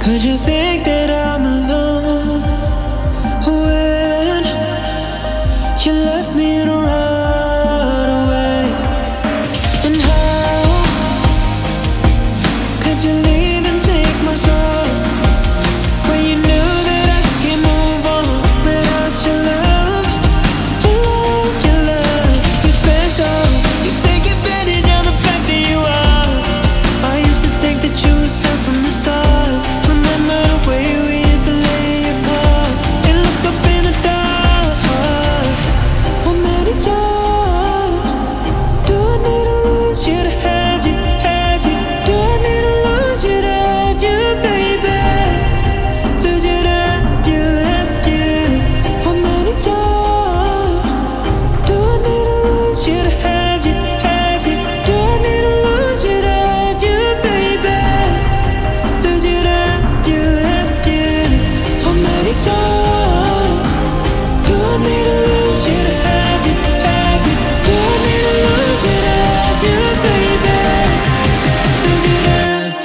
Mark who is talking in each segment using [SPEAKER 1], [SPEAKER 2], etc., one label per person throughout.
[SPEAKER 1] Could you think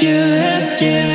[SPEAKER 1] you again.